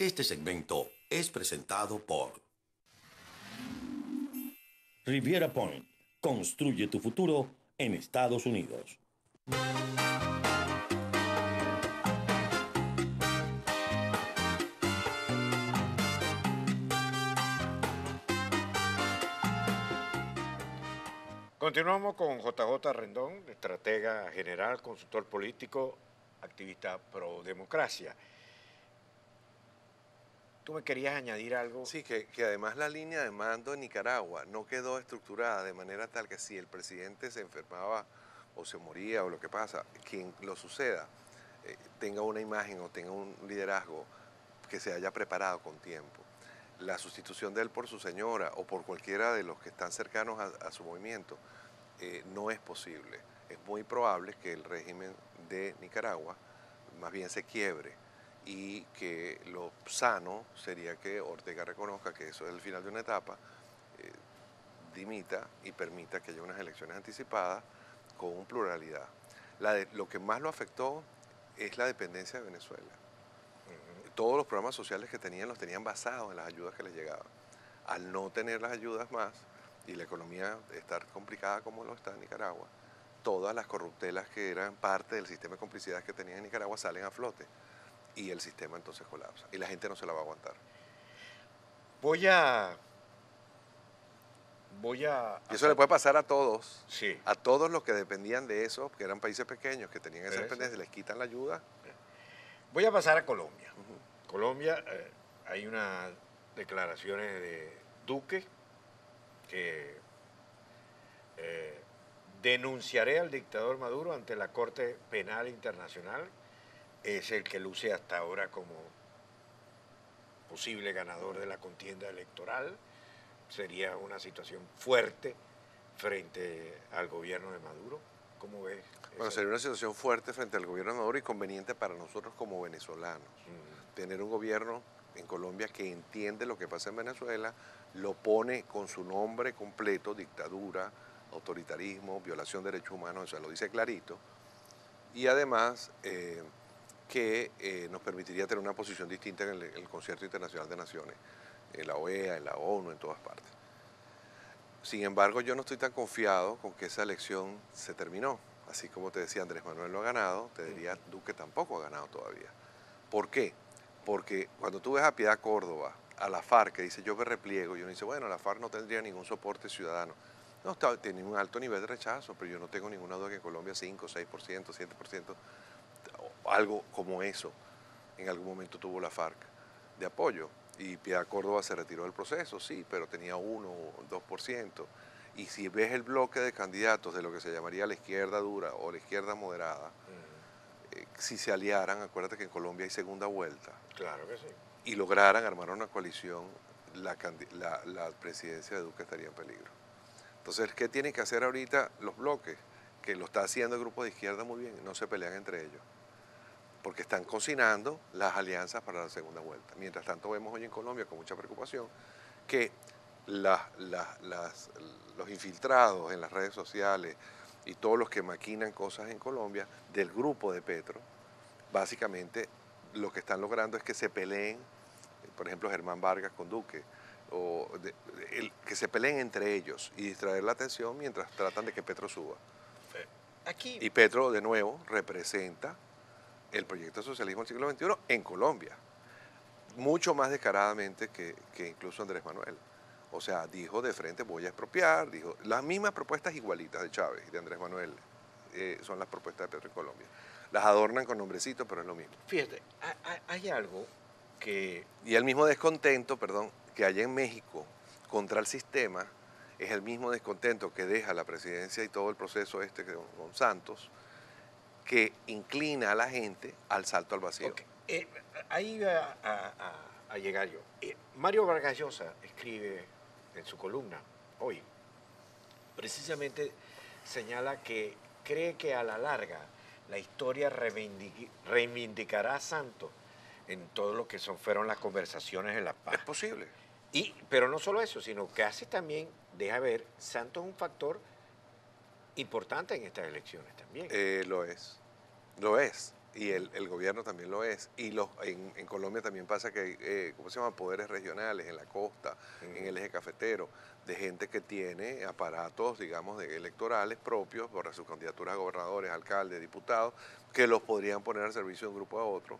Este segmento es presentado por Riviera Point. Construye tu futuro en Estados Unidos. Continuamos con JJ Rendón, estratega general, consultor político, activista pro democracia. ¿Tú me querías añadir algo? Sí, que, además la línea de mando en Nicaragua no quedó estructurada de manera tal que si el presidente se enfermaba o se moría o lo que pasa, quien lo suceda eh, tenga una imagen o tenga un liderazgo que se haya preparado con tiempo. La sustitución de él por su señora o por cualquiera de los que están cercanos a, a su movimiento eh, no es posible. Es muy probable que el régimen de Nicaragua más bien se quiebre y que lo sano sería que Ortega reconozca que eso es el final de una etapa, eh, dimita y permita que haya unas elecciones anticipadas con pluralidad. La de, lo que más lo afectó es la dependencia de Venezuela. Todos los programas sociales que tenían los tenían basados en las ayudas que les llegaban. Al no tener las ayudas más y la economía estar complicada como lo está en Nicaragua, todas las corruptelas que eran parte del sistema de complicidades que tenían en Nicaragua salen a flote y el sistema entonces colapsa y la gente no se la va a aguantar. Voy a... Voy a... Y eso le puede pasar a todos. Sí. A todos los que dependían de eso, que eran países pequeños, que tenían esa dependencia, les quitan la ayuda. Voy a pasar a Colombia. Uh -huh. Colombia, eh, hay unas declaraciones de Duque que eh, denunciaré al dictador Maduro ante la Corte Penal Internacional es el que luce hasta ahora como posible ganador de la contienda electoral. Sería una situación fuerte frente al gobierno de Maduro. ¿Cómo ves? Bueno, sería una situación fuerte frente al gobierno de Maduro y conveniente para nosotros como venezolanos. Mm. Tener un gobierno en Colombia que entiende lo que pasa en Venezuela, lo pone con su nombre completo, dictadura, autoritarismo, violación de derechos humanos, o sea, lo dice clarito, y además eh, que eh, nos permitiría tener una posición distinta en el, el, Concierto Internacional de Naciones, en la OEA, en la ONU, en todas partes. Sin embargo, yo no estoy tan confiado con que esa elección se terminó. Así como te decía, Andrés Manuel lo ha ganado, te diría Duque tampoco ha ganado todavía. ¿Por qué? Porque cuando tú ves a Piedad Córdoba, a la FARC, que dice yo me repliego, y uno dice, bueno, la FARC no tendría ningún soporte ciudadano. No, está, tiene un alto nivel de rechazo, pero yo no tengo ninguna duda que en Colombia 5, 6%, 7%, algo como eso, en algún momento tuvo la FARC de apoyo. Y Piedad Córdoba se retiró del proceso, sí, pero tenía 1 o 2%. Y si ves el bloque de candidatos de lo que se llamaría la izquierda dura o la izquierda moderada, uh -huh. eh, si se aliaran, acuérdate que en Colombia hay segunda vuelta. Claro que sí. Y lograran armar una coalición, la, la, la presidencia de Duque estaría en peligro. Entonces, ¿qué tienen que hacer ahorita los bloques? Que lo está haciendo el grupo de izquierda muy bien, no se pelean entre ellos. Porque están cocinando las alianzas para la segunda vuelta. Mientras tanto, vemos hoy en Colombia con mucha preocupación que la, la, las, los infiltrados en las redes sociales y todos los que maquinan cosas en Colombia del grupo de Petro, básicamente lo que están logrando es que se peleen, por ejemplo, Germán Vargas con Duque, o de, de, el, que se peleen entre ellos y distraer la atención mientras tratan de que Petro suba. Aquí. Y Petro, de nuevo, representa el proyecto de socialismo del siglo XXI en Colombia, mucho más descaradamente que, que incluso Andrés Manuel. O sea, dijo de frente voy a expropiar, dijo las mismas propuestas igualitas de Chávez y de Andrés Manuel eh, son las propuestas de Petro en Colombia. Las adornan con nombrecitos, pero es lo mismo. Fíjate, hay algo que... Y el mismo descontento, perdón, que hay en México contra el sistema es el mismo descontento que deja la presidencia y todo el proceso este con Santos, que inclina a la gente al salto al vacío. Okay. Eh, ahí a, a, a, llegar yo. Eh, Mario Vargas Llosa escribe en su columna hoy, precisamente señala que cree que a la larga la historia reivindic reivindicará a Santos en todo lo que son, fueron las conversaciones en La Paz. Es posible. Y, pero no solo eso, sino que hace también, deja ver, Santos es un factor importante en estas elecciones también. Eh, lo es, lo es. y el, el gobierno también lo es. Y los, en, en Colombia también pasa que hay, eh, ¿cómo se llama? Poderes regionales en la costa, en el eje cafetero, de gente que tiene aparatos, digamos, de electorales propios para sus candidaturas a gobernadores, alcaldes, diputados, que los podrían poner al servicio de un grupo a otro,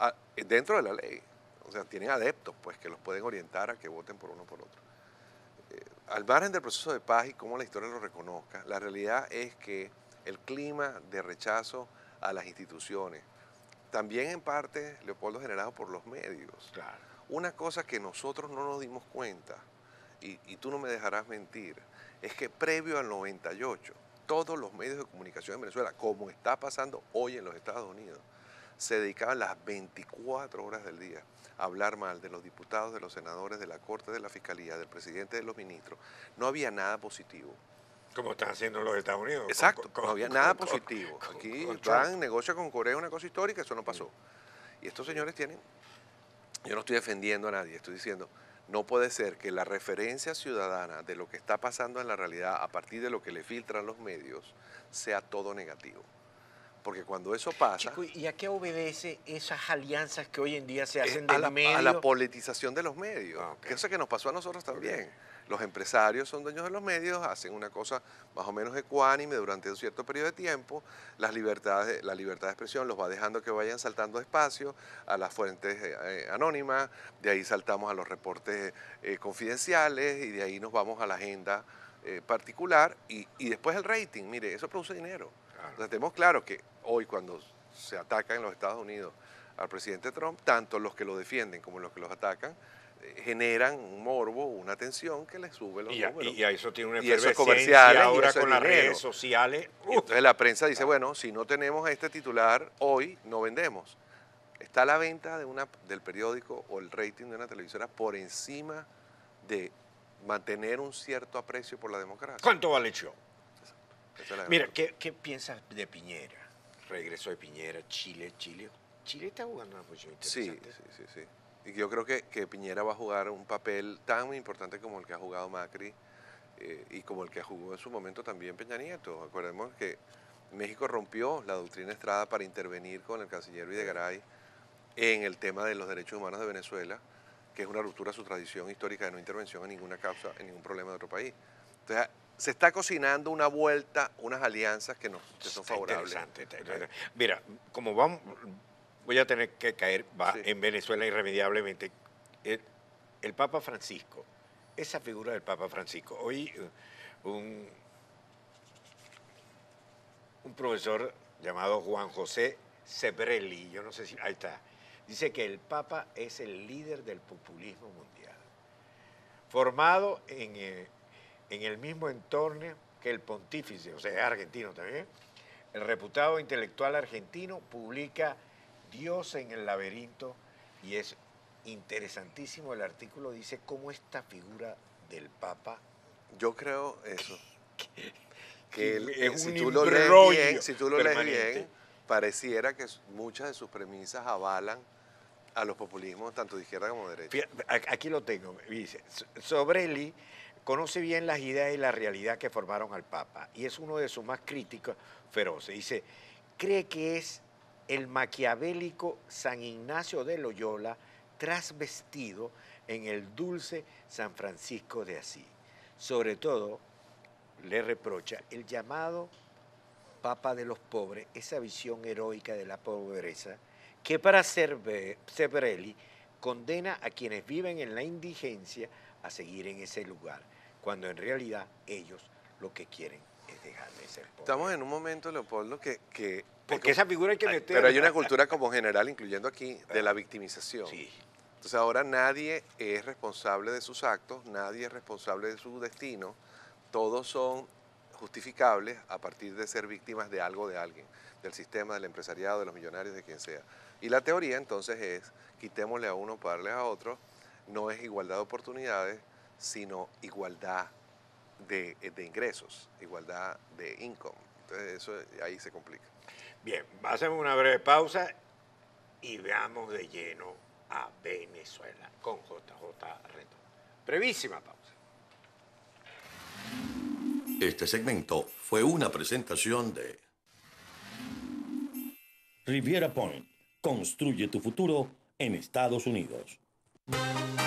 a- dentro de la ley. O sea, tienen adeptos, pues, que los pueden orientar a que voten por uno o por otro al margen del proceso de paz y cómo la historia lo reconozca, la realidad es que el clima de rechazo a las instituciones, también en parte, Leopoldo, generado por los medios. Claro. Una cosa que nosotros no nos dimos cuenta, y, y tú no me dejarás mentir, es que previo al 98, todos los medios de comunicación en Venezuela, como está pasando hoy en los Estados Unidos, se dedicaban las 24 horas del día a hablar mal de los diputados, de los senadores, de la Corte, de la Fiscalía, del presidente, de los ministros. No había nada positivo. Como están haciendo en los Estados Unidos. Exacto, Con- con- no había con- nada positivo. Aquí van, negocia con Corea una cosa histórica, eso no pasó. Y estos señores tienen, yo no estoy defendiendo a nadie, estoy diciendo, no puede ser que la referencia ciudadana de lo que está pasando en la realidad a partir de lo que le filtran los medios sea todo negativo. Porque cuando eso pasa, Chico, ¿y a qué obedece esas alianzas que hoy en día se eh, hacen a, del la, medio? a la politización de los medios, Ah, ok. que eso que nos pasó a nosotros también. Los empresarios son dueños de los medios, hacen una cosa más o menos ecuánime durante un cierto periodo de tiempo, las libertades, la libertad de expresión los va dejando que vayan saltando espacio a las fuentes eh, eh, anónimas, de ahí saltamos a los reportes eh, confidenciales y de ahí nos vamos a la agenda eh, particular y, y después el rating, mire, eso produce dinero. Claro. Entonces tenemos claro que hoy cuando se ataca en los Estados Unidos al presidente Trump, tanto los que lo defienden como los que los atacan, eh, generan un morbo, una tensión que les sube los Y, a, números. y a eso tiene una efervescencia y ahora eso con las dinero. redes sociales. ¡uh! entonces la prensa dice, bueno, si no tenemos este titular hoy, no vendemos. Está la venta de una, del periódico o el rating de una televisora por encima de mantener un cierto aprecio por la democracia. ¿Cuánto vale el show? Esa es la gran Mira, pregunta. ¿qué, qué piensas de Piñera? Regreso de Piñera, Chile, Chile. Chile está jugando una posición Sí, interesante. sí, sí, sí. Y yo creo que, que Piñera va a jugar un papel tan importante como el que ha jugado Macri eh, y como el que jugó en su momento también Peña Nieto. Acordemos que México rompió la doctrina Estrada para intervenir con el canciller Videgaray en el tema de los derechos humanos de Venezuela, que es una ruptura a su tradición histórica de no intervención en ninguna causa, en ningún problema de otro país. Entonces, se está cocinando una vuelta, unas alianzas que, nos, que son Está favorables. interesante, está interesante. Mira, como vamos, voy a tener que caer va, Sí. en Venezuela irremediablemente. El, el Papa Francisco, esa figura del Papa Francisco. Hoy eh, un, un profesor llamado Juan José Sebrelli, yo no sé si, ahí está, dice que el Papa es el líder del populismo mundial, formado en, eh, en el mismo entorno que el pontífice, o sea, argentino también. El reputado intelectual argentino publica Dios en el laberinto y es interesantísimo el artículo, dice cómo esta figura del Papa Yo creo eso. que que él- es si tú lo lees bien, si tú lo lees bien, pareciera que muchas de sus premisas avalan a los populismos tanto de izquierda como de derecha. Aquí lo tengo. Dice, "So- Sobrelli conoce bien las ideas y la realidad que formaron al Papa y es uno de sus más críticos feroces. Dice, cree que es el maquiavélico San Ignacio de Loyola trasvestido en el dulce San Francisco de Asís. Sobre todo, le reprocha el llamado Papa de los pobres, esa visión heroica de la pobreza, que para Cerve- Sebrelli condena a quienes viven en la indigencia a seguir en ese lugar, cuando en realidad ellos lo que quieren es dejar de ser pobres. Estamos en un momento, Leopoldo, que... que Porque esa figura hay que meter. Pero hay una cultura como general, incluyendo aquí, de la victimización. Sí. Entonces ahora nadie es responsable de sus actos, nadie es responsable de su destino, todos son justificables a partir de ser víctimas de algo de alguien, del sistema, del empresariado, de los millonarios, de quien sea. Y la teoría entonces es, quitémosle a uno para darle a otro, no es igualdad de oportunidades, sino igualdad de, de ingresos, igualdad de income. Entonces eso ahí se complica. Bien, hacemos una breve pausa y veamos de lleno a Venezuela con JJ Reto. Brevísima pausa. Este segmento fue una presentación de Riviera Point. Construye tu futuro en Estados Unidos. Música